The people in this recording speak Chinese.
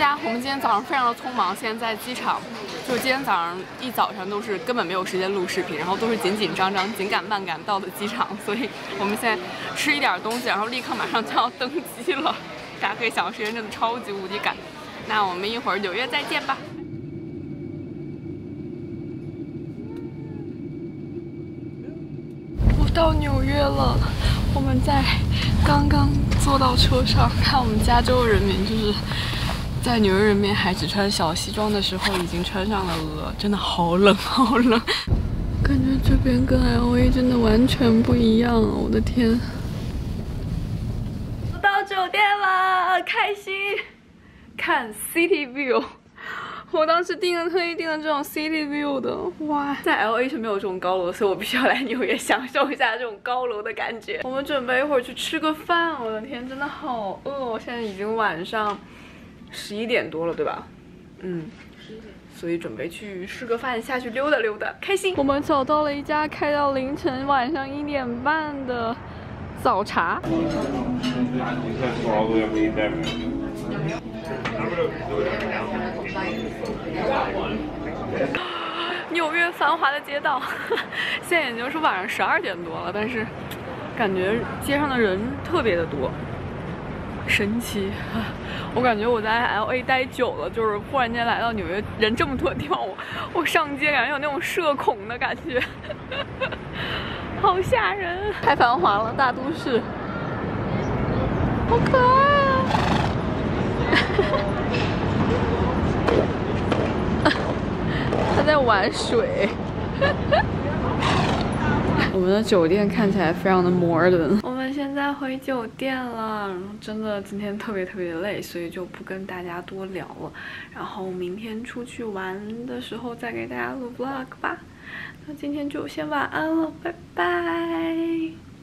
我们今天早上非常的匆忙，现在在机场，就是今天早上一早上都是根本没有时间录视频，然后都是紧紧张张、紧赶慢赶到的机场，所以我们现在吃一点东西，然后立刻马上就要登机了。大家可以想，时间真的超级无敌赶。那我们一会儿纽约再见吧。我到纽约了，我们在刚刚坐到车上，看我们加州人民就是在纽约人民还只穿小西装的时候，已经穿上了鹅，真的好冷好冷，感觉这边跟 LA 真的完全不一样，我的天！到酒店了，开心！看 City View，我当时订了特意订了这种 City View 的，哇，在 LA 是没有这种高楼，所以我必须要来纽约享受一下这种高楼的感觉。我们准备一会儿去吃个饭，我的天，真的好饿！我现在已经晚上十一点多了，对吧？嗯，所以准备去吃个饭，下去溜达溜达，开心。我们找到了一家开到凌晨晚上一点半的早茶。纽约繁华的街道，现在已经是晚上十二点多了，但是感觉街上的人特别的多，神奇！我感觉我在 L A 待久了，就是忽然间来到纽约，人这么多的地方，我我上街感觉有那种社恐的感觉，好吓人！太繁华了，大都市，好可爱啊！他在玩水。我们的酒店看起来非常的 modern。在回酒店了，然后真的今天特别特别累，所以就不跟大家多聊了。然后明天出去玩的时候再给大家录 vlog 吧。那今天就先晚安了，拜拜。